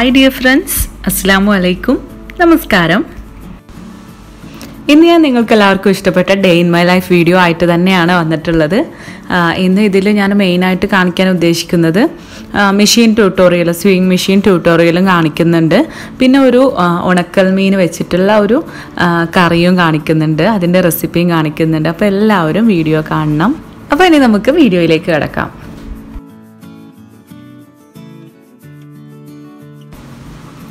Hi dear friends അസ്സാമു അലൈക്കും നമസ്കാരം ഇന്ന് ഞാൻ നിങ്ങൾക്ക് എല്ലാവർക്കും ഇഷ്ടപ്പെട്ട day in my life video ആയിട്ട് തന്നെയാണ് വന്നിട്ടുള്ളത്. ഇന്ന് ഇതിൽ ഞാൻ മെയിനായിട്ട് കാണിക്കാൻ ഉദ്ദേശിക്കുന്നത് മെഷീൻ ട്യൂട്ടോറിയൽ സ്വിങ് മെഷീൻ ട്യൂട്ടോറിയലും കാണിക്കുന്നുണ്ട്. പിന്നെ ഒരു ഉണക്കൽ മീൻ വെച്ചിട്ടുള്ള ഒരു കറിയും കാണിക്കുന്നുണ്ട്. അതിന്റെ റെസിപ്പിയും കാണിക്കുന്നുണ്ട്. അപ്പോൾ എല്ലാവരും വീഡിയോ കാണണം. അപ്പോൾ ഇനി നമുക്ക് വീഡിയോയിലേക്ക് കിടക്കാം.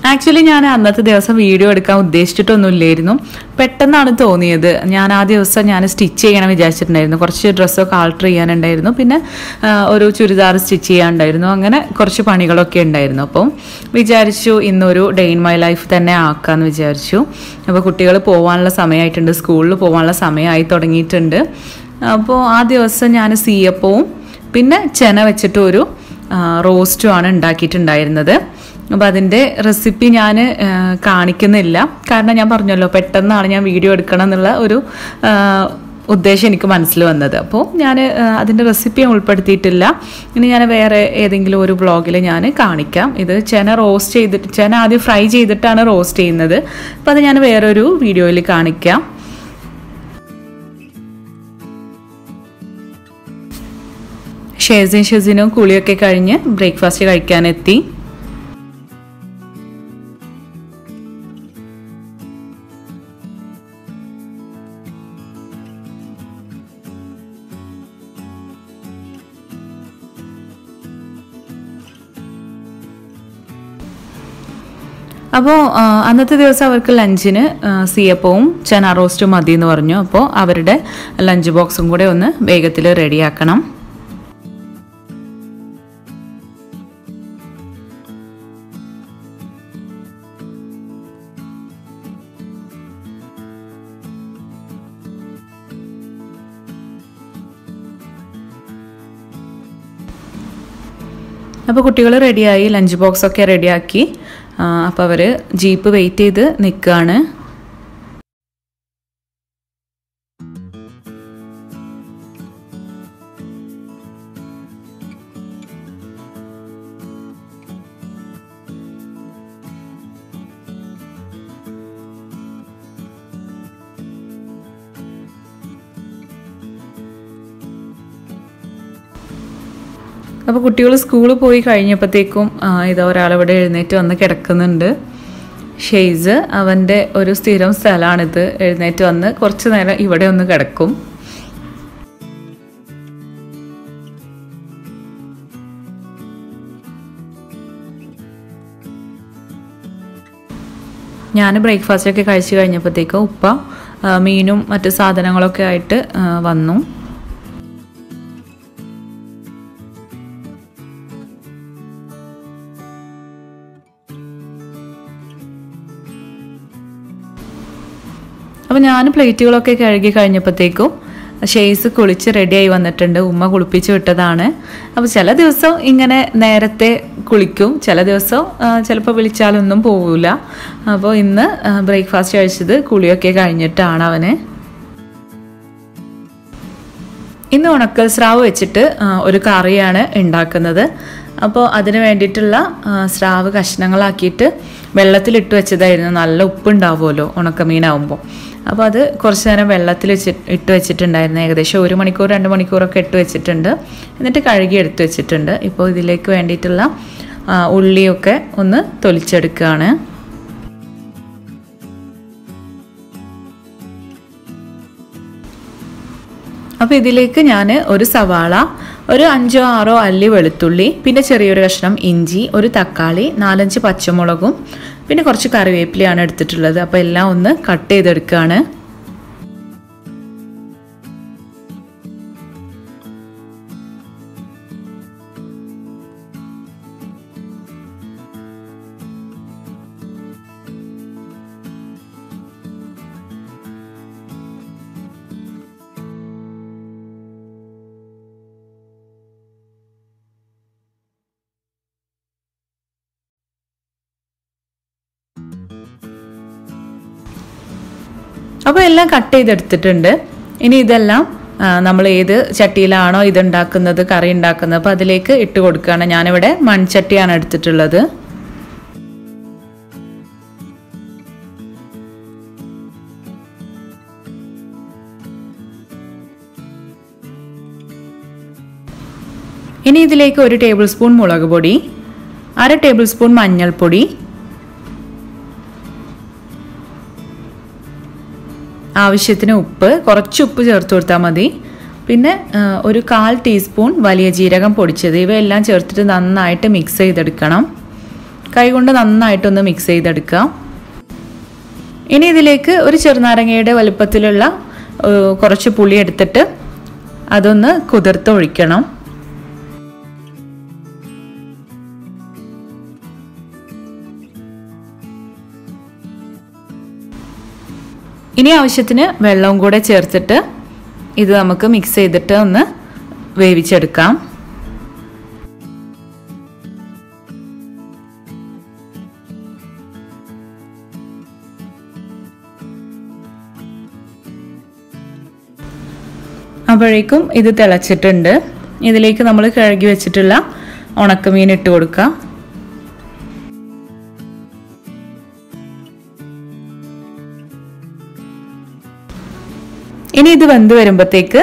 ആക്ച്വലി ഞാൻ അന്നത്തെ ദിവസം വീഡിയോ എടുക്കാൻ ഉദ്ദേശിച്ചിട്ടൊന്നുമില്ലായിരുന്നു. പെട്ടെന്നാണ് തോന്നിയത്. ഞാൻ ആ ദിവസം ഞാൻ സ്റ്റിച്ച് ചെയ്യണം വിചാരിച്ചിട്ടുണ്ടായിരുന്നു. കുറച്ച് ഡ്രസ്സൊക്കെ ആൾട്ടർ ചെയ്യാനുണ്ടായിരുന്നു. പിന്നെ ഒരു ചുരിദാർ സ്റ്റിച്ച് ചെയ്യാനുണ്ടായിരുന്നു. അങ്ങനെ കുറച്ച് പണികളൊക്കെ ഉണ്ടായിരുന്നു. അപ്പം വിചാരിച്ചു ഇന്നൊരു ഡേ ഇൻ മൈ ലൈഫ് തന്നെ ആക്കാമെന്ന് വിചാരിച്ചു. അപ്പോൾ കുട്ടികൾ പോകാനുള്ള സമയമായിട്ടുണ്ട്. സ്കൂളിൽ പോകാനുള്ള സമയമായി തുടങ്ങിയിട്ടുണ്ട്. അപ്പോൾ ആ ദിവസം ഞാൻ സീയപ്പവും പിന്നെ ചെന വെച്ചിട്ട് ഒരു റോസ്റ്റും ആണ് ഉണ്ടാക്കിയിട്ടുണ്ടായിരുന്നത്. അപ്പോൾ അതിന്റെ റെസിപ്പി ഞാൻ കാണിക്കുന്നില്ല. കാരണം ഞാൻ പറഞ്ഞല്ലോ പെട്ടെന്നാണ് ഞാൻ വീഡിയോ എടുക്കണം എന്നുള്ള ഒരു ഉദ്ദേശം എനിക്ക് മനസ്സിൽ വന്നത്. അപ്പോൾ ഞാൻ അതിന്റെ റെസിപ്പി ഉൾപ്പെടുത്തിയിട്ടില്ല. ഇനി ഞാൻ വേറെ ഏതെങ്കിലും ഒരു ബ്ലോഗിൽ ഞാൻ കാണിക്കാം. ഇത് ചെന റോസ്റ്റ് ചെയ്തിട്ട് ചെന ആദ്യം ഫ്രൈ ചെയ്തിട്ടാണ് റോസ്റ്റ് ചെയ്യുന്നത്. അപ്പോൾ അത് ഞാൻ വേറൊരു വീഡിയോയിൽ കാണിക്കാം. ഷേസിൻ ഷെസിനും കുളിയൊക്കെ കഴിഞ്ഞ് ബ്രേക്ക്ഫാസ്റ്റ് കഴിക്കാനെത്തി. അപ്പോൾ അന്നത്തെ ദിവസം അവർക്ക് ലഞ്ചിന് സിയപ്പവും ചന റോസ്റ്റും മതി എന്ന് പറഞ്ഞു. അപ്പോൾ അവരുടെ ലഞ്ച് ബോക്സും കൂടെ ഒന്ന് വേഗത്തിൽ റെഡിയാക്കണം. അപ്പോൾ കുട്ടികൾ റെഡിയായി ലഞ്ച് ബോക്സ് ഒക്കെ റെഡിയാക്കി അപ്പോൾ അവർ ജീപ്പ് വെയിറ്റ് ചെയ്ത് നിൽക്കുകയാണ് അപ്പോൾ കുട്ടികൾ സ്കൂളിൽ പോയി കഴിഞ്ഞപ്പോഴത്തേക്കും ഇതാ ഒരാളിവിടെ എഴുന്നേറ്റ് വന്ന് കിടക്കുന്നുണ്ട്. ഷെയ്സ് അവന്റെ ഒരു സ്ഥിരം സ്ഥലമാണിത് എഴുന്നേറ്റ് വന്ന് കുറച്ച് നേരം ഇവിടെ ഒന്ന് കിടക്കും. ഞാൻ ബ്രേക്ക്ഫാസ്റ്റ് ഒക്കെ കഴിച്ച് കഴിഞ്ഞപ്പോഴത്തേക്കും ഉപ്പ മീനും മറ്റു സാധനങ്ങളൊക്കെ ആയിട്ട് വന്നു. അപ്പോൾ ഞാൻ പ്ലേറ്റുകളൊക്കെ കഴുകി കഴിഞ്ഞപ്പോഴത്തേക്കും ഷെയ്സ് കുളിച്ച് റെഡിയായി വന്നിട്ടുണ്ട്. ഉമ്മ കുളിപ്പിച്ച് വിട്ടതാണ്. അപ്പോൾ ചില ദിവസം ഇങ്ങനെ നേരത്തെ കുളിക്കും. ചില ദിവസം ചിലപ്പോൾ വിളിച്ചാലൊന്നും പോവില്ല. അപ്പോൾ ഇന്ന് ബ്രേക്ക്ഫാസ്റ്റ് കഴിച്ചത് കുളിയൊക്കെ കഴിഞ്ഞിട്ടാണ് അവന്. ഇന്ന് ഉണക്കൽ സ്രാവ് വെച്ചിട്ട് ഒരു കറിയാണ് ഉണ്ടാക്കുന്നത്. അപ്പോൾ അതിന് വേണ്ടിയിട്ടുള്ള സ്രാവ് കഷ്ണങ്ങളാക്കിയിട്ട് വെള്ളത്തിലിട്ട് വെച്ചതായിരുന്നു. നല്ല ഉപ്പുണ്ടാവുമല്ലോ ഉണക്കമീനാവുമ്പോൾ. അപ്പോൾ അത് കുറച്ച് നേരം വെള്ളത്തിൽ വെച്ച് ഇട്ട് വെച്ചിട്ടുണ്ടായിരുന്നു. ഏകദേശം ഒരു മണിക്കൂർ രണ്ട് മണിക്കൂറൊക്കെ ഇട്ട് വെച്ചിട്ടുണ്ട്. എന്നിട്ട് കഴുകി എടുത്ത് വെച്ചിട്ടുണ്ട്. ഇപ്പോൾ ഇതിലേക്ക് വേണ്ടിയിട്ടുള്ള ഉള്ളിയൊക്കെ ഒന്ന് തൊലിച്ചെടുക്കുകയാണ് അപ്പോൾ ഇതിലേക്ക് ഞാൻ ഒരു സവാള ഒരു അഞ്ചോ ആറോ അല്ലി വെളുത്തുള്ളി പിന്നെ ചെറിയൊരു കഷ്ണം ഇഞ്ചി ഒരു തക്കാളി നാലഞ്ച് പച്ചമുളകും പിന്നെ കുറച്ച് കറിവേപ്പിലയാണ് എടുത്തിട്ടുള്ളത്. അപ്പോൾ എല്ലാം ഒന്ന് കട്ട് ചെയ്തെടുക്കുകയാണ് അപ്പോൾ എല്ലാം കട്ട് ചെയ്തെടുത്തിട്ടുണ്ട്. ഇനി ഇതെല്ലാം നമ്മൾ ഏത് ചട്ടിയിലാണോ ഇതുണ്ടാക്കുന്നത് കറി ഉണ്ടാക്കുന്നത് അപ്പോൾ അതിലേക്ക് ഇട്ട് കൊടുക്കുകയാണ്. ഞാനിവിടെ മൺചട്ടിയാണ് എടുത്തിട്ടുള്ളത്. ഇനി ഇതിലേക്ക് ഒരു ടേബിൾ സ്പൂൺ മുളക് പൊടി അര ടേബിൾ സ്പൂൺ മഞ്ഞൾപ്പൊടി ആവശ്യത്തിന് ഉപ്പ് കുറച്ച് ഉപ്പ് ചേർത്ത് കൊടുത്താൽ മതി. പിന്നെ ഒരു കാൽ ടീസ്പൂൺ വലിയ ജീരകം പൊടിച്ചത്. ഇവയെല്ലാം ചേർത്തിട്ട് നന്നായിട്ട് മിക്സ് ചെയ്തെടുക്കണം. കൈകൊണ്ട് നന്നായിട്ടൊന്ന് മിക്സ് ചെയ്തെടുക്കാം. ഇനി ഇതിലേക്ക് ഒരു ചെറുനാരങ്ങയുടെ വലുപ്പത്തിലുള്ള കുറച്ച് പുളി എടുത്തിട്ട് അതൊന്ന് കുതിർത്ത് ഒഴിക്കണം ഇനി ആവശ്യത്തിന് വെള്ളവും കൂടെ ചേർത്തിട്ട് ഇത് നമുക്ക് മിക്സ് ചെയ്തിട്ട് ഒന്ന് വേവിച്ചെടുക്കാം. അപ്പോഴേക്കും ഇത് തിളച്ചിട്ടുണ്ട്. ഇതിലേക്ക് നമ്മൾ കഴുകി വെച്ചിട്ടുള്ള ഉണക്കമീൻ ഇട്ട് കൊടുക്കാം. ഇനി ഇത് വെന്ത് വരുമ്പോഴത്തേക്ക്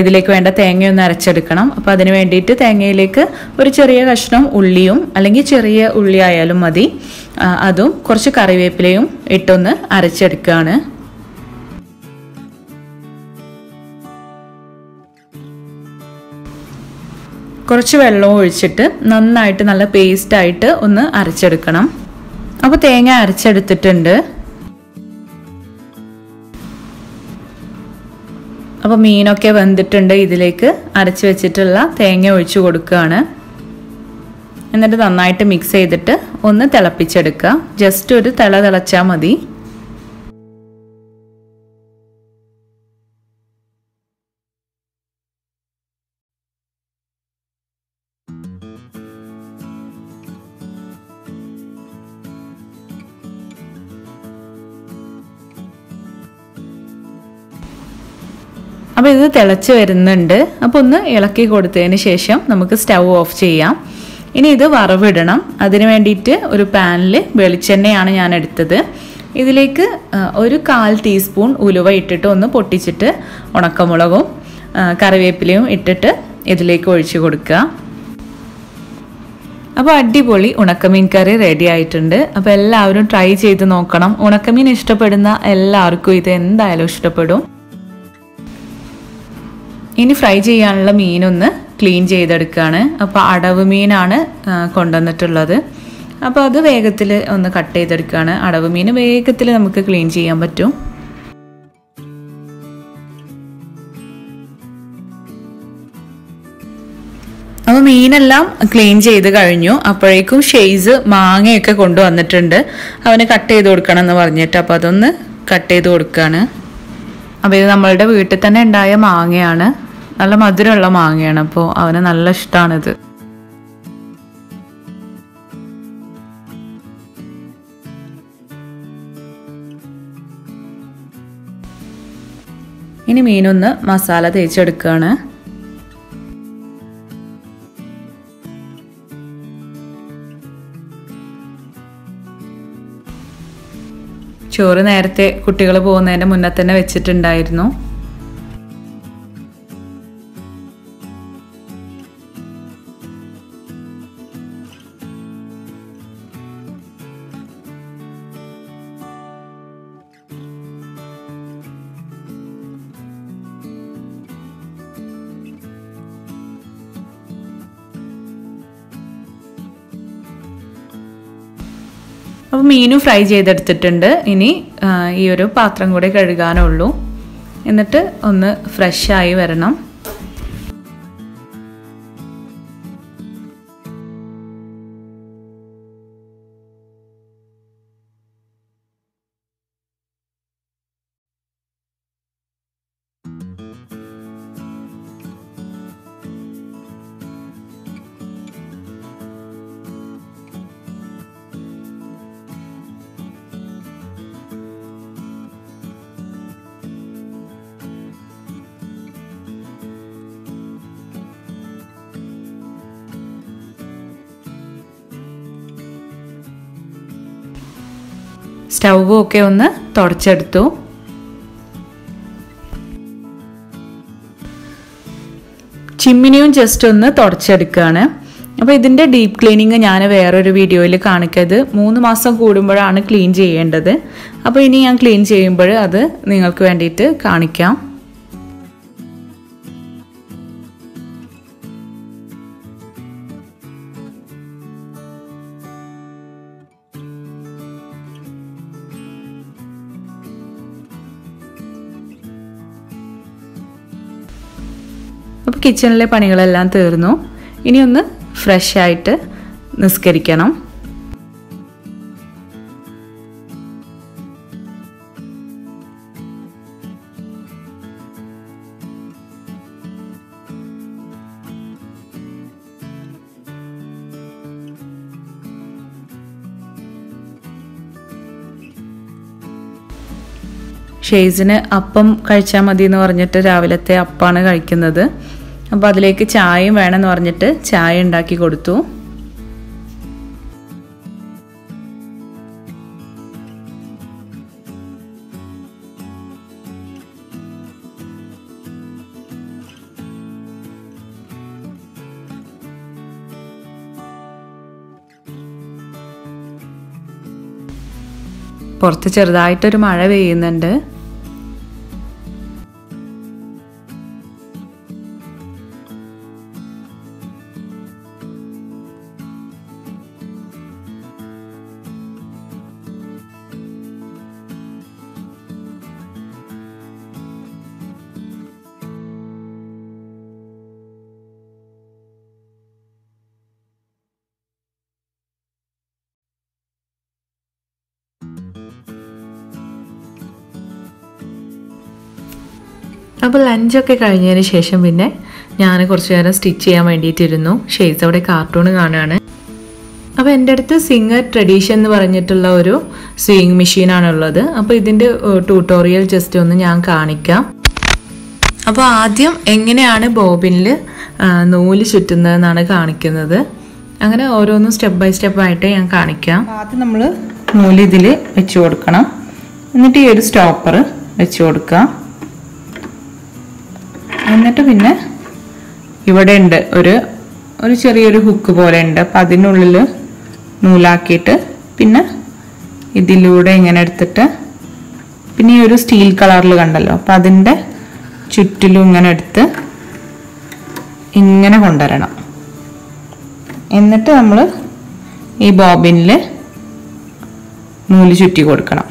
ഇതിലേക്ക് വേണ്ട തേങ്ങയൊന്ന് അരച്ചെടുക്കണം. അപ്പോൾ അതിന് വേണ്ടിയിട്ട് തേങ്ങയിലേക്ക് ഒരു ചെറിയ കഷ്ണം ഉള്ളിയും അല്ലെങ്കിൽ ചെറിയ ഉള്ളി ആയാലും മതി. അതും കുറച്ച് കറിവേപ്പിലയും ഇട്ടൊന്ന് അരച്ചെടുക്കുകയാണ് കുറച്ച് വെള്ളവും ഒഴിച്ചിട്ട് നന്നായിട്ട് നല്ല പേസ്റ്റായിട്ട് ഒന്ന് അരച്ചെടുക്കണം. അപ്പോൾ തേങ്ങ അരച്ചെടുത്തിട്ടുണ്ട്. അപ്പോൾ മീനൊക്കെ വെന്തിട്ടുണ്ട് ഇതിലേക്ക് അരച്ച് വെച്ചിട്ടുള്ള തേങ്ങ ഒഴിച്ചു കൊടുക്കുകയാണ്. എന്നിട്ട് നന്നായിട്ട് മിക്സ് ചെയ്തിട്ട് ഒന്ന് തിളപ്പിച്ചെടുക്കുക. ജസ്റ്റ് ഒരു തിള തിളച്ചാൽ മതി. അപ്പോൾ ഇത് തിളച്ച് വരുന്നുണ്ട്. അപ്പോൾ ഒന്ന് ഇളക്കി കൊടുത്തതിന് ശേഷം നമുക്ക് സ്റ്റൗ ഓഫ് ചെയ്യാം. ഇനി ഇത് വറവിടണം. അതിന് വേണ്ടിയിട്ട് ഒരു പാനിൽ വെളിച്ചെണ്ണയാണ് ഞാൻ എടുത്തത്. ഇതിലേക്ക് ഒരു കാൽ ടീസ്പൂൺ ഉലുവ ഇട്ടിട്ട് ഒന്ന് പൊട്ടിച്ചിട്ട് ഉണക്കമുളകും കറിവേപ്പിലയും ഇട്ടിട്ട് ഇതിലേക്ക് ഒഴിച്ചു കൊടുക്കുക. അപ്പോൾ അടിപൊളി ഉണക്കമീൻ കറി റെഡി ആയിട്ടുണ്ട്. അപ്പോൾ എല്ലാവരും ട്രൈ ചെയ്ത് നോക്കണം. ഉണക്കമീൻ ഇഷ്ടപ്പെടുന്ന എല്ലാവർക്കും ഇത് എന്തായാലും ഇഷ്ടപ്പെടും. ഇനി ഫ്രൈ ചെയ്യാനുള്ള മീനൊന്ന് ക്ലീൻ ചെയ്തെടുക്കുകയാണ് അപ്പോൾ അടവ് മീനാണ് കൊണ്ടുവന്നിട്ടുള്ളത്. അപ്പോൾ അത് വേഗത്തിൽ ഒന്ന് കട്ട് ചെയ്തെടുക്കുകയാണ് അടവ് മീൻ വേഗത്തിൽ നമുക്ക് ക്ലീൻ ചെയ്യാൻ പറ്റും. അപ്പോൾ മീനെല്ലാം ക്ലീൻ ചെയ്ത് കഴിഞ്ഞു. അപ്പോഴേക്കും ഷെയ്സ് മാങ്ങയൊക്കെ കൊണ്ടുവന്നിട്ടുണ്ട്. അവന് കട്ട് ചെയ്ത് കൊടുക്കണം എന്ന് പറഞ്ഞിട്ട്. അപ്പോൾ അതൊന്ന് കട്ട് ചെയ്ത് കൊടുക്കുകയാണ് അപ്പോൾ ഇത് നമ്മളുടെ വീട്ടിൽ തന്നെ ഉണ്ടായ മാങ്ങയാണ്. നല്ല മധുരമുള്ള മാങ്ങയാണ്. അപ്പോൾ അവന് നല്ല ഇഷ്ടമാണിത് ഇനി മീനൊന്ന് മസാല തേച്ചെടുക്കുകയാണ് ചോറ് നേരത്തെ കുട്ടികൾ പോകുന്നതിന്റെ മുന്നേ തന്നെ വെച്ചിട്ടുണ്ടായിരുന്നു. അപ്പോൾ മീനും ഫ്രൈ ചെയ്തെടുത്തിട്ടുണ്ട്. ഇനി ഈ ഒരു പാത്രം കൂടെ കഴുകാനുള്ളൂ. എന്നിട്ട് ഒന്ന് ഫ്രഷായി വരണം. സ്റ്റൗവും ഒക്കെ ഒന്ന് തുടച്ചെടുത്തു. ചിമ്മിനിയും ജസ്റ്റ് ഒന്ന് തുടച്ചെടുക്കുകയാണ് അപ്പോൾ ഇതിന്റെ ഡീപ്പ് ക്ലീനിങ് ഞാൻ വേറൊരു വീഡിയോയിൽ കാണിക്കത് മൂന്ന് മാസം കൂടുമ്പോഴാണ് ക്ലീൻ ചെയ്യേണ്ടത്. അപ്പോൾ ഇനി ഞാൻ ക്ലീൻ ചെയ്യുമ്പോൾ അത് നിങ്ങൾക്ക് വേണ്ടിയിട്ട് കാണിക്കാം. കിച്ചണിലെ പണികളെല്ലാം തീർന്നു. ഇനിയൊന്ന് ഫ്രഷ് ആയിട്ട് നിസ്കരിക്കണം. ഷെയ്സിന് അപ്പം കഴിച്ചാൽ മതി എന്ന് പറഞ്ഞിട്ട് രാവിലത്തെ അപ്പാണ് കഴിക്കുന്നത്. അപ്പോൾ അതിലേക്ക് ചായയും വേണമെന്ന് പറഞ്ഞിട്ട് ചായ ഉണ്ടാക്കി കൊടുത്തു. പുറത്ത് ചെറുതായിട്ടൊരു മഴ പെയ്യുന്നുണ്ട്. അപ്പോൾ ലഞ്ചൊക്കെ കഴിഞ്ഞതിന് ശേഷം പിന്നെ ഞാൻ കുറച്ച് നേരം സ്റ്റിച്ച് ചെയ്യാൻ വേണ്ടിയിട്ടിരുന്നു. ഷെയ്സ് അവിടെ കാർട്ടൂൺ കാണുകയാണ് അപ്പോൾ എന്റെ അടുത്ത് സിംഗർ ട്രഡീഷൻ എന്ന് പറഞ്ഞിട്ടുള്ള ഒരു സ്വിങ് മെഷീനാണുള്ളത് അപ്പോൾ ഇതിന്റെ ട്യൂട്ടോറിയൽ ജസ്റ്റ് ഒന്ന് ഞാൻ കാണിക്കാം. അപ്പോൾ ആദ്യം എങ്ങനെയാണ് ബോബിനിൽ നൂൽ ചുറ്റുന്നതെന്നാണ് കാണിക്കുന്നത്. അങ്ങനെ ഓരോന്നും സ്റ്റെപ്പ് ബൈ സ്റ്റെപ്പ് ആയിട്ട് ഞാൻ കാണിക്കാം. ആദ്യം നമ്മൾ നൂൽ ഇതിൽ വെച്ച് കൊടുക്കണം. എന്നിട്ട് ഈ ഒരു സ്റ്റോപ്പർ വെച്ച് കൊടുക്കുക എന്നിട്ട് പിന്നെ ഇവിടെ ഉണ്ട് ഒരു ഒരു ചെറിയൊരു ഹുക്ക് പോലെ ഉണ്ട്. അപ്പം അതിനുള്ളിൽ നൂലാക്കിയിട്ട് പിന്നെ ഇതിലൂടെ ഇങ്ങനെ എടുത്തിട്ട് പിന്നെ ഈ ഒരു സ്റ്റീൽ കളറിൽ കണ്ടല്ലോ. അപ്പം അതിന്റെ ചുറ്റിലും ഇങ്ങനെ എടുത്ത് ഇങ്ങനെ കൊണ്ടുവരണം. എന്നിട്ട് നമ്മൾ ഈ ബോബിനിൽ നൂൽ ചുറ്റി കൊടുക്കണം.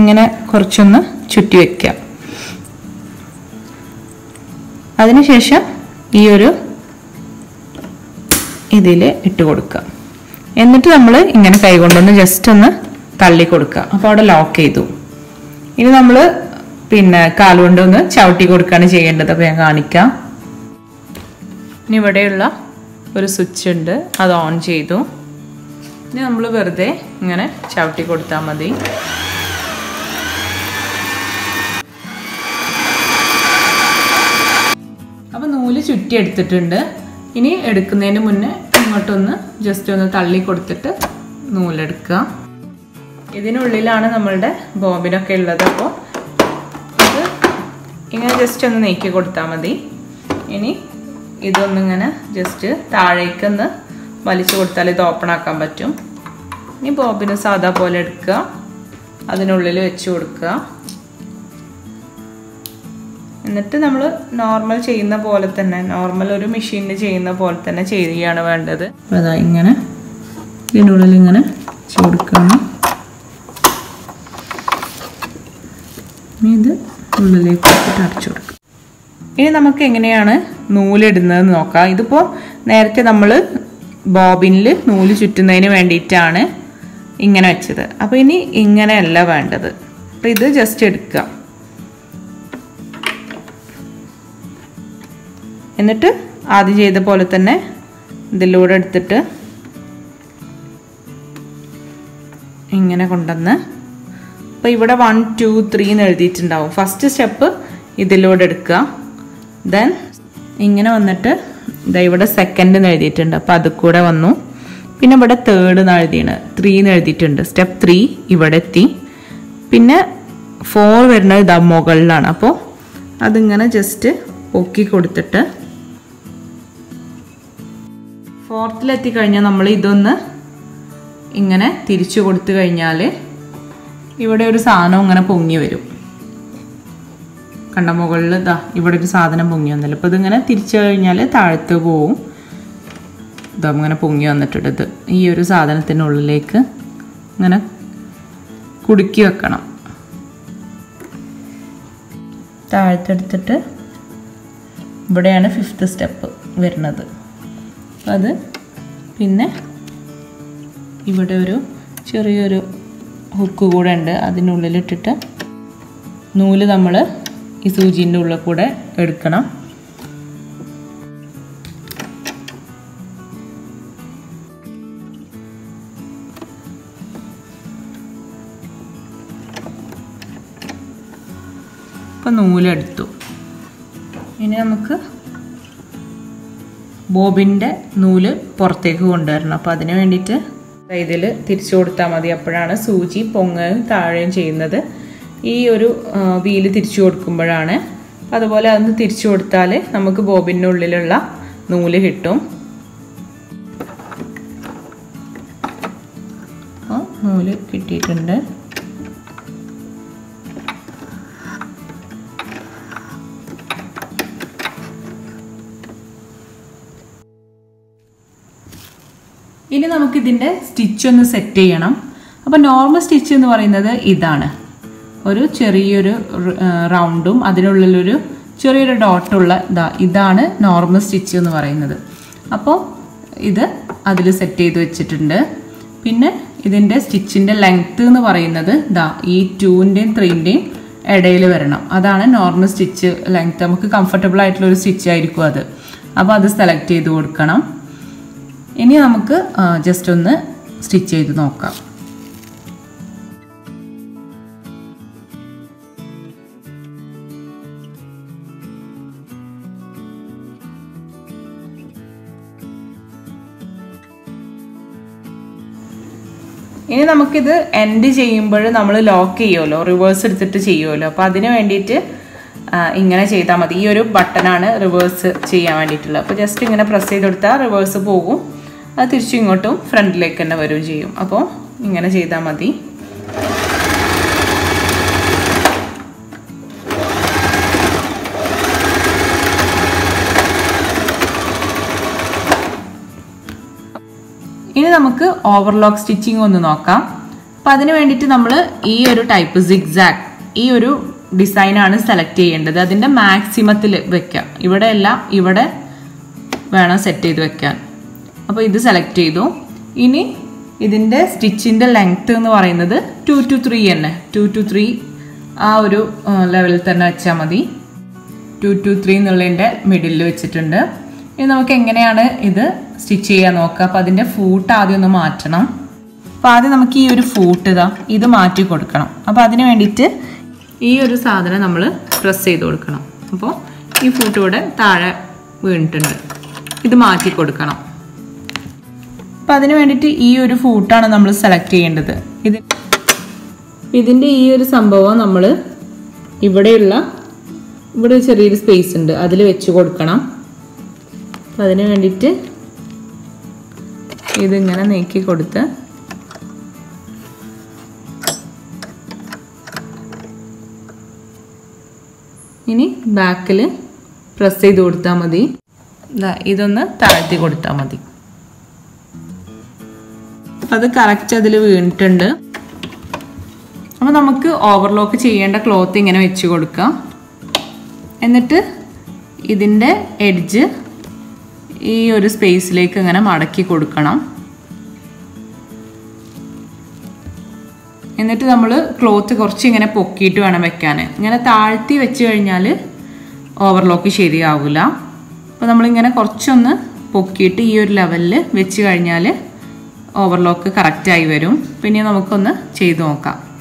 ഇങ്ങനെ കുറച്ചൊന്ന് ചുറ്റി വയ്ക്കുക അതിനുശേഷം ഈ ഒരു ഇതിൽ ഇട്ട് കൊടുക്കുക. എന്നിട്ട് നമ്മൾ ഇങ്ങനെ കൈകൊണ്ടൊന്ന് ജസ്റ്റ് ഒന്ന് തള്ളി കൊടുക്കുക. അപ്പോൾ അവിടെ ലോക്ക് ചെയ്തു. ഇനി നമ്മൾ പിന്നെ കാലുകൊണ്ട് ഒന്ന് ചവിട്ടി കൊടുക്കുകയാണ് ചെയ്യേണ്ടത്. അപ്പോൾ ഞാൻ കാണിക്കാം. ഇനി ഇവിടെയുള്ള ഒരു സ്വിച്ച് ഉണ്ട്. അത് ഓൺ ചെയ്തു. ഇനി നമ്മൾ വെറുതെ ഇങ്ങനെ ചവിട്ടി കൊടുത്താൽ മതി. നൂൽ ചുറ്റി എടുത്തിട്ടുണ്ട് ഇനി എടുക്കുന്നതിന് മുന്നേ ഇങ്ങോട്ടൊന്ന് ജസ്റ്റ് ഒന്ന് തള്ളി കൊടുത്തിട്ട് നൂലെടുക്കുക. ഇതിനുള്ളിലാണ് നമ്മളുടെ ബോബിനൊക്കെ ഉള്ളത് അപ്പോൾ ഇത് ഇങ്ങനെ ജസ്റ്റ് ഒന്ന് നീക്കി കൊടുത്താൽ മതി. ഇനി ഇതൊന്നിങ്ങനെ ജസ്റ്റ് താഴേക്കൊന്ന് വലിച്ചു കൊടുത്താൽ ഇത് ഓപ്പൺ ആക്കാൻ പറ്റും. ഇനി ബോബിന് സാധാ പോലെ എടുക്കുക. അതിനുള്ളിൽ വെച്ച് കൊടുക്കുക. എന്നിട്ട് നമ്മൾ നോർമൽ ചെയ്യുന്ന പോലെ തന്നെ നോർമൽ ഒരു മെഷീനിൽ ചെയ്യുന്ന പോലെ തന്നെ ചെയ്യുകയാണ് വേണ്ടത്. അതാ ഇങ്ങനെ ഇതിനുള്ളിൽ ഇങ്ങനെ വെച്ച് കൊടുക്കണം ഇനി ഇത് ഉള്ളിലേക്ക് അടച്ചു കൊടുക്കുക ഇനി നമുക്ക് എങ്ങനെയാണ് നൂലിടുന്നതെന്ന് നോക്കാം. ഇതിപ്പോൾ നേരത്തെ നമ്മൾ ബോബിനിൽ നൂൽ ചുറ്റുന്നതിന് വേണ്ടിയിട്ടാണ് ഇങ്ങനെ വെച്ചത്. അപ്പോൾ ഇനി ഇങ്ങനെയല്ല വേണ്ടത്. അപ്പോൾ ഇത് ജസ്റ്റ് എടുക്കുക. എന്നിട്ട് ആദ്യം ചെയ്ത പോലെ തന്നെ ഇതിലൂടെ എടുത്തിട്ട് ഇങ്ങനെ കൊണ്ടുവന്ന് അപ്പോൾ ഇവിടെ വൺ ടു ത്രീ എന്ന് എഴുതിയിട്ടുണ്ടാവും. ഫസ്റ്റ് സ്റ്റെപ്പ് ഇതിലൂടെ എടുക്കുക. ദെൻ ഇങ്ങനെ വന്നിട്ട് ഇതാ ഇവിടെ സെക്കൻഡ് എന്ന് എഴുതിയിട്ടുണ്ട്. അപ്പോൾ അത് കൂടെ വന്നു. പിന്നെ ഇവിടെ തേർഡ് എന്ന് എഴുതിയാണ്. ത്രീ എന്ന് എഴുതിയിട്ടുണ്ട്. സ്റ്റെപ്പ് ത്രീ ഇവിടെ എത്തി. പിന്നെ ഫോർ വരുന്നത് ഇതാ മുകളിലാണ്. അപ്പോൾ അതിങ്ങനെ ജസ്റ്റ് പൊക്കി കൊടുത്തിട്ട് ഫോർത്തിലെത്തി കഴിഞ്ഞാൽ നമ്മൾ ഇതൊന്ന് ഇങ്ങനെ തിരിച്ചു കൊടുത്തു കഴിഞ്ഞാൽ ഇവിടെ ഒരു സാധനം ഇങ്ങനെ പൊങ്ങി വരും. കണ്ട മുകളിൽ ഇതാ ഇവിടെ ഒരു സാധനം പൊങ്ങി വന്നില്ല. അപ്പോൾ ഇതിങ്ങനെ തിരിച്ചു കഴിഞ്ഞാൽ താഴത്ത് പോവും. ഇതാ ഇങ്ങനെ പൊങ്ങി വന്നിട്ടുണ്ട്. ഇത് ഈ ഒരു സാധനത്തിനുള്ളിലേക്ക് ഇങ്ങനെ കുടുക്കി വെക്കണം. താഴത്തെടുത്തിട്ട് ഇവിടെയാണ് ഫിഫ്ത്ത് സ്റ്റെപ്പ് വരുന്നത്. അത് പിന്നെ ഇവിടെ ഒരു ചെറിയൊരു ഹുക്ക് കൂടെ ഉണ്ട്. അതിനുള്ളിലിട്ടിട്ട് നൂൽ നമ്മൾ ഈ സൂചീന്റെ ഉള്ളിൽ കൂടെ എടുക്കണം. ഇപ്പം നൂലെടുത്തു. ഇനി നമുക്ക് ബോബിന്റെ നൂൽ പുറത്തേക്ക് കൊണ്ടുവരണം. അപ്പോൾ അതിന് വേണ്ടിയിട്ട് ഇതിൽ തിരിച്ചു കൊടുത്താൽ മതി. അപ്പോഴാണ് സൂചി പൊങ്ങുകയും താഴുകയും ചെയ്യുന്നത്. ഈ ഒരു വീൽ തിരിച്ചു കൊടുക്കുമ്പോഴാണ്. അതുപോലെ അതൊന്ന് തിരിച്ചു കൊടുത്താൽ നമുക്ക് ബോബിന്റെ ഉള്ളിലുള്ള നൂൽ കിട്ടും. നൂൽ കിട്ടിയിട്ടുണ്ട്. ഇതിന്റെ സ്റ്റിച്ച് ഒന്ന് സെറ്റ് ചെയ്യണം. അപ്പോൾ നോർമൽ സ്റ്റിച്ച് എന്ന് പറയുന്നത് ഇതാണ്. ഒരു ചെറിയൊരു റൗണ്ടും അതിനുള്ളിലൊരു ചെറിയൊരു ഡോട്ടുള്ള ഇതാ ഇതാണ് നോർമൽ സ്റ്റിച്ച് എന്ന് പറയുന്നത്. അപ്പോൾ ഇത് അതിൽ സെറ്റ് ചെയ്ത് വെച്ചിട്ടുണ്ട്. പിന്നെ ഇതിന്റെ സ്റ്റിച്ചിന്റെ ലെങ്ത്ത് എന്ന് പറയുന്നത് ഇതാ ഈ ടൂവിന്റെയും ത്രീന്റെയും ഇടയിൽ വരണം. അതാണ് നോർമൽ സ്റ്റിച്ച് ലെങ്ത്ത് നമുക്ക് കംഫർട്ടബിൾ ആയിട്ടുള്ള ഒരു സ്റ്റിച്ച് ആയിരിക്കും അത്. അപ്പോൾ അത് സെലക്ട് ചെയ്ത് കൊടുക്കണം. ഇനി നമുക്ക് ജസ്റ്റ് ഒന്ന് സ്റ്റിച്ച് ചെയ്ത് നോക്കാം. ഇനി നമുക്കിത് എൻഡ് ചെയ്യുമ്പോൾ നമ്മൾ ലോക്ക് ചെയ്യുമല്ലോ റിവേഴ്സ് എടുത്തിട്ട് ചെയ്യുമല്ലോ അപ്പോൾ അതിന് വേണ്ടിയിട്ട് ഇങ്ങനെ ചെയ്താൽ മതി. ഈ ഒരു ബട്ടണാണ് റിവേഴ്സ് ചെയ്യാൻ വേണ്ടിയിട്ടുള്ളത്. അപ്പോൾ ജസ്റ്റ് ഇങ്ങനെ പ്രസ് ചെയ്ത് കൊടുത്താൽ റിവേഴ്സ് പോകും. അത് തിരിച്ചും ഇങ്ങോട്ടും ഫ്രണ്ടിലേക്ക് തന്നെ വരും ചെയ്യും. അപ്പോൾ ഇങ്ങനെ ചെയ്താൽ മതി. ഇനി നമുക്ക് ഓവർലോക്ക് സ്റ്റിച്ചിങ് ഒന്ന് നോക്കാം. അപ്പം അതിന് വേണ്ടിയിട്ട് നമ്മൾ ഈ ഒരു ടൈപ്പ് സിഗ്സാഗ് ഈ ഒരു ഡിസൈനാണ് സെലക്ട് ചെയ്യേണ്ടത്. അതിന്റെ മാക്സിമത്തിൽ വെക്കാം. ഇവിടെയല്ല ഇവിടെ വേണം സെറ്റ് ചെയ്ത് വെക്കാൻ. അപ്പോൾ ഇത് സെലക്ട് ചെയ്തു. ഇനി ഇതിന്റെ സ്റ്റിച്ചിന്റെ ലെങ്ത്ത് എന്ന് പറയുന്നത് ടു ടു ത്രീ തന്നെ. ടു ടു ത്രീ ആ ഒരു ലെവലിൽ തന്നെ വെച്ചാൽ മതി. ടു ടു ത്രീ എന്നുള്ളതിന്റെ മിഡിലിൽ വെച്ചിട്ടുണ്ട്. ഇനി നമുക്ക് എങ്ങനെയാണ് ഇത് സ്റ്റിച്ച് ചെയ്യാൻ നോക്കുക? അപ്പോൾ അതിന്റെ ഫൂട്ട് ആദ്യം ഒന്ന് മാറ്റണം. അപ്പോൾ ആദ്യം നമുക്ക് ഈ ഒരു ഫൂട്ട് ഇതാ ഇത് മാറ്റി കൊടുക്കണം. അപ്പോൾ അതിന് വേണ്ടിയിട്ട് ഈ ഒരു സാധനം നമ്മൾ പ്രസ് ചെയ്ത് കൊടുക്കണം. അപ്പോൾ ഈ ഫൂട്ട് ഇവിടെ താഴെ വീണിട്ടുണ്ട്. ഇത് മാറ്റി കൊടുക്കണം. അപ്പം അതിന് വേണ്ടിയിട്ട് ഈ ഒരു ഫൂട്ടാണ് നമ്മൾ സെലക്ട് ചെയ്യേണ്ടത്. ഇത് ഇതിന്റെ ഈ ഒരു സംഭവം നമ്മൾ ഇവിടെയുള്ള ഇവിടെ ചെറിയൊരു സ്പേസ് ഉണ്ട്. അതിൽ വെച്ച് കൊടുക്കണം. അപ്പം അതിന് വേണ്ടിയിട്ട് ഇതിങ്ങനെ നീക്കി കൊടുത്ത് ഇനി ബാക്കിൽ പ്രസ് ചെയ്ത് കൊടുത്താൽ മതി. ഇതൊന്ന് താഴ്ത്തി കൊടുത്താൽ മതി. അത് കറക്റ്റ് അതിൽ വീണിട്ടുണ്ട്. അപ്പോൾ നമുക്ക് ഓവർലോക്ക് ചെയ്യേണ്ട ക്ലോത്ത് ഇങ്ങനെ വെച്ച് കൊടുക്കാം. എന്നിട്ട് ഇതിന്റെ എഡ്ജ് ഈ ഒരു സ്പേസിലേക്ക് ഇങ്ങനെ മടക്കി കൊടുക്കണം. എന്നിട്ട് നമ്മൾ ക്ലോത്ത് കുറച്ച് ഇങ്ങനെ പൊക്കിയിട്ട് വേണം വെക്കാൻ. ഇങ്ങനെ താഴ്ത്തി വെച്ച് കഴിഞ്ഞാൽ ഓവർലോക്ക് ശരിയാവില്ല അപ്പോൾ നമ്മളിങ്ങനെ കുറച്ചൊന്ന് പൊക്കിയിട്ട് ഈ ഒരു ലെവലിൽ വെച്ച് കഴിഞ്ഞാൽ ഓവർലോക്ക് കറക്റ്റായി വരും. പിന്നെ നമുക്കൊന്ന് ചെയ്ത് നോക്കാം.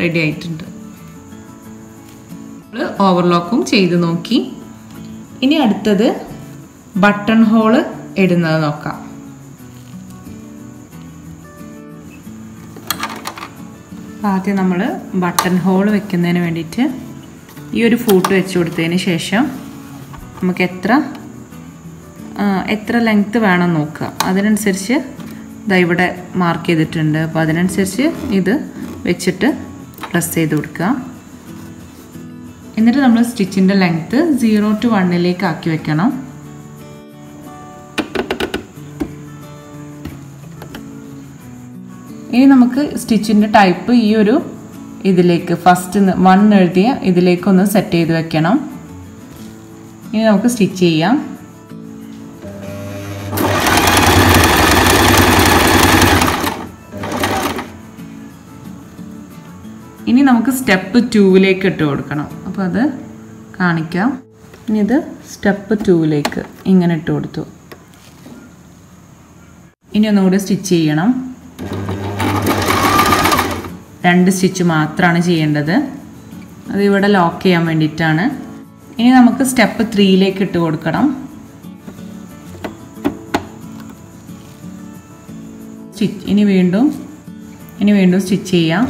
റെഡി ആയിട്ടുണ്ട്. നമ്മൾ ഓവർലോക്കും ചെയ്ത് നോക്കി. ഇനി അടുത്തത് ബട്ടൺ ഹോൾ ഇടുന്നത് നോക്കാം. ആദ്യം നമ്മൾ ബട്ടൺ ഹോൾ വെക്കുന്നതിന് വേണ്ടിയിട്ട് ഈ ഒരു ഫൂട്ട് വെച്ച് കൊടുത്തതിന് ശേഷം നമുക്ക് എത്ര എത്ര ലെങ്ത്ത് വേണം നോക്കുക. അതിനനുസരിച്ച് ഇതാ ഇവിടെ മാർക്ക് ചെയ്തിട്ടുണ്ട്. അപ്പോൾ അതിനനുസരിച്ച് ഇത് വെച്ചിട്ട് പ്രസ് ചെയ്ത് കൊടുക്കുക. എന്നിട്ട് നമ്മൾ സ്റ്റിച്ചിന്റെ ലെങ്ത്ത് സീറോ ടു വണ്ണിലേക്ക് ആക്കി വെക്കണം. ഇനി നമുക്ക് സ്റ്റിച്ചിന്റെ ടൈപ്പ് ഈ ഒരു ഇതിലേക്ക് ഫസ്റ്റ് വൺ എഴുതിയ ഇതിലേക്കൊന്ന് സെറ്റ് ചെയ്ത് വെക്കണം. ഇനി നമുക്ക് സ്റ്റിച്ച് ചെയ്യാം. ഇനി നമുക്ക് സ്റ്റെപ്പ് ടൂവിലേക്ക് ഇട്ട് കൊടുക്കണം. അപ്പോൾ അത് കാണിക്കാം. ഇനി ഇത് സ്റ്റെപ്പ് ടൂവിലേക്ക് ഇങ്ങനെ ഇട്ട് കൊടുത്തു. ഇനി ഒന്നുകൂടി സ്റ്റിച്ച് ചെയ്യണം. രണ്ട് സ്റ്റിച്ച് മാത്രമാണ് ചെയ്യേണ്ടത്. അത് ഇവിടെ ലോക്ക് ചെയ്യാൻ വേണ്ടിയിട്ടാണ്. ഇനി നമുക്ക് സ്റ്റെപ്പ് ത്രീയിലേക്ക് ഇട്ട് കൊടുക്കണം. സ്റ്റിച്ച് ഇനി വീണ്ടും ഇനി വീണ്ടും സ്റ്റിച്ച് ചെയ്യാം.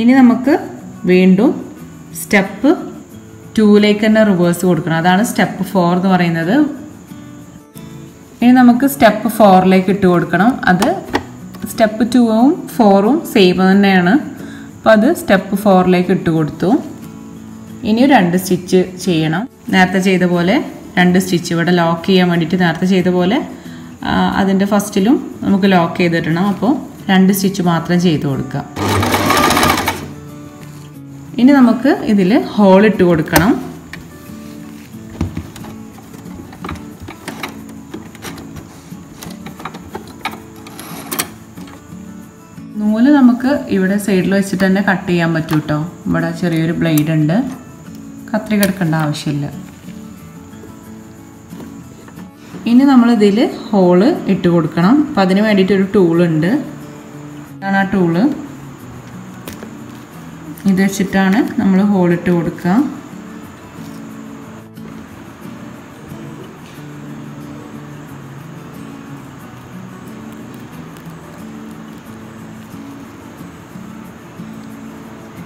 ഇനി നമുക്ക് വീണ്ടും സ്റ്റെപ്പ് ടൂയിലേക്ക് തന്നെ റിവേഴ്സ് കൊടുക്കണം. അതാണ് സ്റ്റെപ്പ് ഫോർ എന്ന് പറയുന്നത്. ഇനി നമുക്ക് സ്റ്റെപ്പ് ഫോറിലേക്ക് ഇട്ട് കൊടുക്കണം. അത് സ്റ്റെപ്പ് ടൂവും ഫോറും സെയിം തന്നെയാണ്. അപ്പോൾ അത് സ്റ്റെപ്പ് ഫോറിലേക്ക് ഇട്ട് കൊടുത്തു. ഇനി രണ്ട് സ്റ്റിച്ച് ചെയ്യണം. നേരത്തെ ചെയ്ത പോലെ രണ്ട് സ്റ്റിച്ച് ഇവിടെ ലോക്ക് ചെയ്യാൻ വേണ്ടിയിട്ട് നേരത്തെ ചെയ്ത പോലെ അതിന്റെ ഫസ്റ്റിലും നമുക്ക് ലോക്ക് ചെയ്തിടണം. അപ്പോൾ രണ്ട് സ്റ്റിച്ച് മാത്രം ചെയ്ത് കൊടുക്കുക ഇനി നമുക്ക് ഇതിൽ ഹോൾ ഇട്ട് കൊടുക്കണം. നൂൽ നമുക്ക് ഇവിടെ സൈഡിൽ വെച്ചിട്ട് തന്നെ കട്ട് ചെയ്യാൻ പറ്റും കേട്ടോ ഇവിടെ ചെറിയൊരു ബ്ലേഡ് ഉണ്ട്. കത്രി കിടക്കേണ്ട ആവശ്യമില്ല. ഇനി നമ്മൾ ഇതിൽ ഹോൾ ഇട്ട് കൊടുക്കണം. അപ്പം അതിന് വേണ്ടിയിട്ടൊരു ടൂളുണ്ട് ആ ടൂൾ ഇത് വെച്ചിട്ടാണ് നമ്മൾ ഹോളിട്ട് കൊടുക്കുക.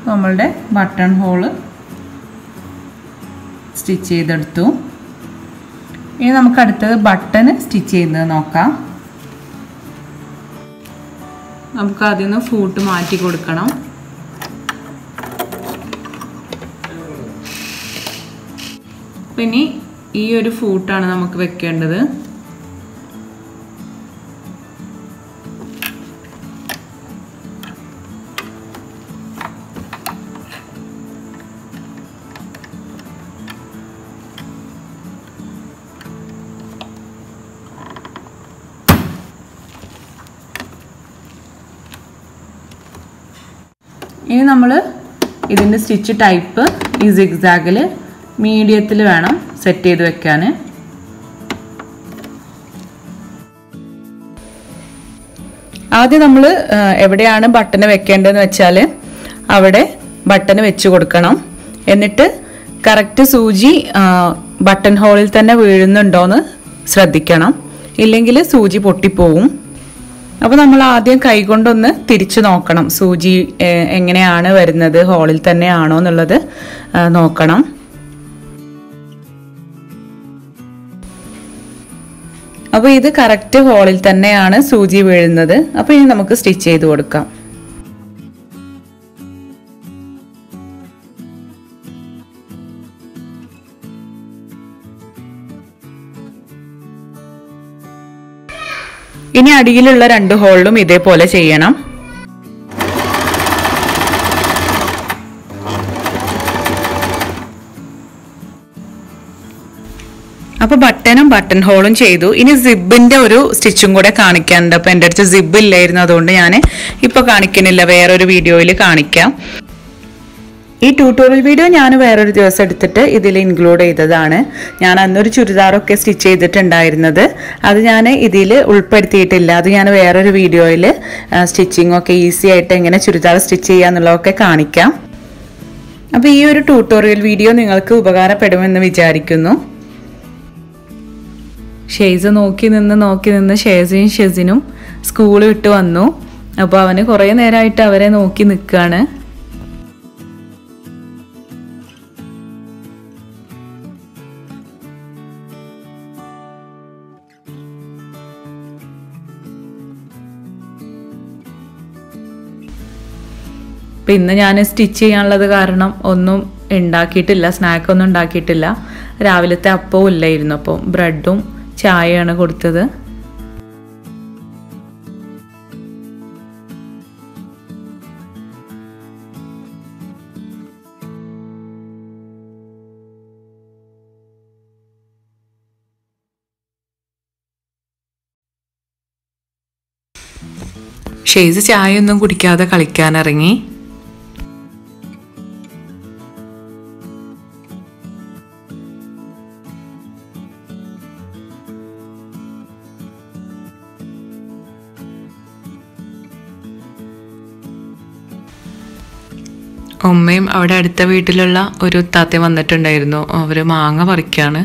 നമ്മളുടെ ബട്ടൺ ഹോൾ സ്റ്റിച്ച് ചെയ്തെടുത്തു. ഇനി നമുക്ക് അടുത്തത് ബട്ടൺ സ്റ്റിച്ച് ചെയ്യുന്നത് നോക്കാം. നമുക്ക് അതിൽ നിന്ന് ഫൂട്ട് മാറ്റി കൊടുക്കണം. പിന്നെ ഈ ഒരു ഫൂട്ടാണ് നമുക്ക് വെക്കേണ്ടത്. ഇനി നമ്മൾ ഇതിന്റെ സ്റ്റിച്ച് ടൈപ്പ് ഈ സിഗ്സാഗിൽ മീഡിയത്തിൽ വേണം സെറ്റ് ചെയ്ത് വെക്കാൻ ആദ്യം നമ്മൾ എവിടെയാണ് ബട്ടൺ വെക്കേണ്ടതെന്ന് വെച്ചാൽ അവിടെ ബട്ടൺ വെച്ച് കൊടുക്കണം. എന്നിട്ട് കറക്റ്റ് സൂചി ബട്ടൺ ഹോളിൽ തന്നെ വീഴുന്നുണ്ടോയെന്ന് ശ്രദ്ധിക്കണം. ഇല്ലെങ്കിൽ സൂചി പൊട്ടിപ്പോവും. അപ്പോൾ നമ്മൾ ആദ്യം കൈകൊണ്ടൊന്ന് തിരിച്ചു നോക്കണം. സൂചി എങ്ങനെയാണ് വരുന്നത്? ഹോളിൽ തന്നെയാണോ എന്നുള്ളത് നോക്കണം. അപ്പോൾ ഇത് കറക്റ്റ് ഹോളിൽ തന്നെയാണ് സൂചി വീഴുന്നത്. അപ്പോൾ ഇനി നമുക്ക് സ്റ്റിച്ച് ചെയ്ത് കൊടുക്കാം. ഇനി അടിയിലുള്ള രണ്ട് ഹോളിലും ഇതേപോലെ ചെയ്യണം. അപ്പൊ ബട്ടനും ബട്ടൺ ഹോളും ചെയ്തു. ഇനി സിബിന്റെ ഒരു സ്റ്റിച്ചും കൂടെ കാണിക്കാനുണ്ട്. അപ്പൊ എന്റെ അടുത്ത് സിബ് ഇല്ലായിരുന്നു അതുകൊണ്ട് ഞാൻ ഇപ്പൊ കാണിക്കുന്നില്ല. വേറൊരു വീഡിയോയിൽ കാണിക്കാം. ഈ ട്യൂട്ടോറിയൽ വീഡിയോ ഞാൻ വേറൊരു ദിവസം എടുത്തിട്ട് ഇതിൽ ഇൻക്ലൂഡ് ചെയ്തതാണ്. ഞാൻ അന്നൊരു ചുരിദാറൊക്കെ സ്റ്റിച്ച് ചെയ്തിട്ടുണ്ടായിരുന്നത്. അത് ഞാൻ ഇതിൽ ഉൾപ്പെടുത്തിയിട്ടില്ല. അത് ഞാൻ വേറൊരു വീഡിയോയിൽ സ്റ്റിച്ചിങ് ഒക്കെ ഈസി ആയിട്ട് എങ്ങനെ ചുരിദാർ സ്റ്റിച്ച് ചെയ്യുക എന്നുള്ളതൊക്കെ കാണിക്കാം. അപ്പോൾ ഈ ഒരു ട്യൂട്ടോറിയൽ വീഡിയോ നിങ്ങൾക്ക് ഉപകാരപ്പെടുമെന്ന് വിചാരിക്കുന്നു. ഷെയ്സ് നോക്കി നിന്ന് നോക്കി നിന്ന് ഷേസയും ഷെസിനും സ്കൂൾ വിട്ട് വന്നു. അപ്പോൾ അവന് കുറേ നേരമായിട്ട് അവരെ നോക്കി നിൽക്കുകയാണ് അപ്പം ഇന്ന് ഞാൻ സ്റ്റിച്ച് ചെയ്യാനുള്ളത് കാരണം ഒന്നും ഉണ്ടാക്കിയിട്ടില്ല സ്നാക്കൊന്നും ഉണ്ടാക്കിയിട്ടില്ല. രാവിലത്തെ അപ്പവും ഇല്ലായിരുന്നു. അപ്പോൾ ബ്രെഡും ചായയാണ് കൊടുത്തത്. ഷെയ്സ് ചായയൊന്നും കുടിക്കാതെ കളിക്കാനിറങ്ങി. ഉമ്മയും അവിടെ അടുത്ത വീട്ടിലുള്ള ഒരു താത്ത വന്നിട്ടുണ്ടായിരുന്നു. അവർ മാങ്ങ പറിക്കാണ്.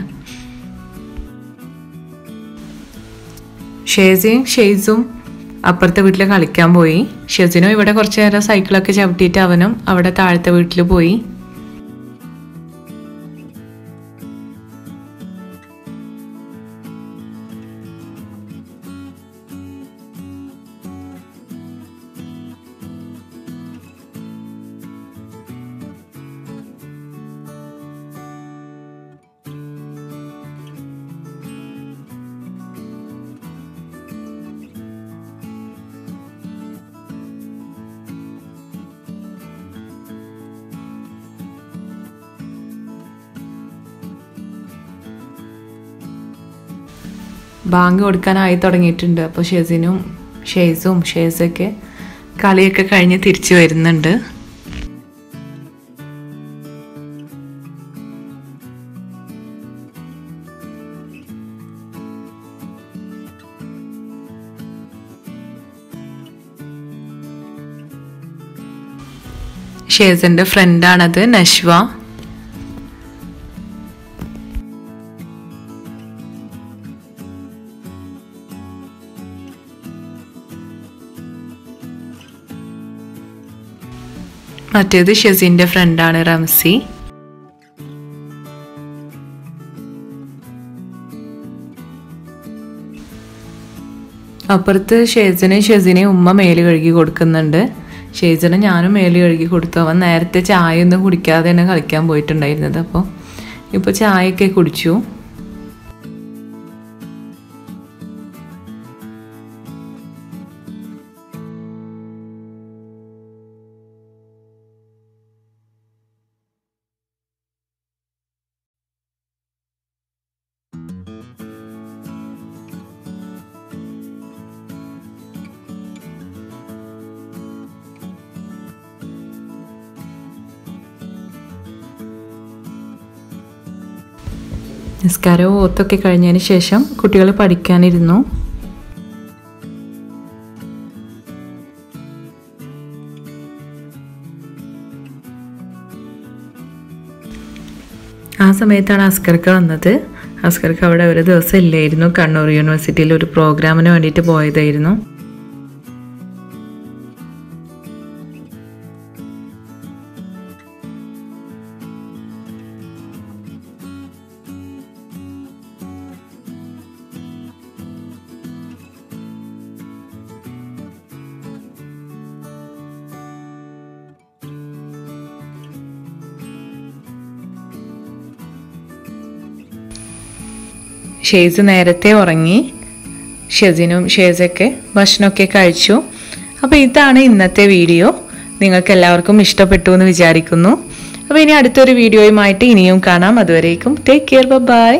ഷേസയും ഷെയ്സും അപ്പുറത്തെ വീട്ടിൽ കളിക്കാൻ പോയി. ഷെസിനും ഇവിടെ കുറച്ച് നേരം സൈക്കിളൊക്കെ ചവിട്ടിയിട്ട് അവനും അവിടെ താഴത്തെ വീട്ടിൽ പോയി. ബാങ്ക് കൊടുക്കാനായി തുടങ്ങിയിട്ടുണ്ട്. അപ്പോൾ ഷെസിനും ഷേസും ഷേസൊക്കെ കളിയൊക്കെ കഴിഞ്ഞ് തിരിച്ചു വരുന്നുണ്ട്. ഷേസിന്റെ ഫ്രണ്ടാണത് നശ്വ. മറ്റേത് ഷെസിന്റെ ഫ്രണ്ടാണ് റംസി. അപ്പുറത്ത് ഷേസിന് ഷെസിനെ ഉമ്മ മേൽ കഴുകി കൊടുക്കുന്നുണ്ട്. ഷേസിന് ഞാനും മേൽ കഴുകി കൊടുത്തു. അവൻ നേരത്തെ ചായ ഒന്നും കുടിക്കാതെ തന്നെ കളിക്കാൻ പോയിട്ടുണ്ടായിരുന്നത്. അപ്പോൾ ഇപ്പോൾ ചായയൊക്കെ കുടിച്ചു. നിസ്കാരവും ഓത്തൊക്കെ കഴിഞ്ഞതിന് ശേഷം കുട്ടികൾ പഠിക്കാനിരുന്നു. ആ സമയത്താണ് അസ്കർക്ക് വന്നത്. അസ്കർക്ക് അവിടെ ഒരു ദിവസം ഇല്ലായിരുന്നു. കണ്ണൂർ യൂണിവേഴ്സിറ്റിയിൽ ഒരു പ്രോഗ്രാമിന് വേണ്ടിയിട്ട് പോയതായിരുന്നു. ഷേസ് നേരത്തെ ഉറങ്ങി ഷെസിനും ഷേസൊക്കെ ഭക്ഷണമൊക്കെ കഴിച്ചു. അപ്പോൾ ഇതാണ് ഇന്നത്തെ വീഡിയോ. നിങ്ങൾക്ക് എല്ലാവർക്കും ഇഷ്ടപ്പെട്ടു എന്ന് വിചാരിക്കുന്നു. അപ്പോൾ ഇനി അടുത്തൊരു വീഡിയോയുമായിട്ട് ഇനിയും കാണാം. അതുവരേക്കും ടേക്ക് കെയർ ബൈ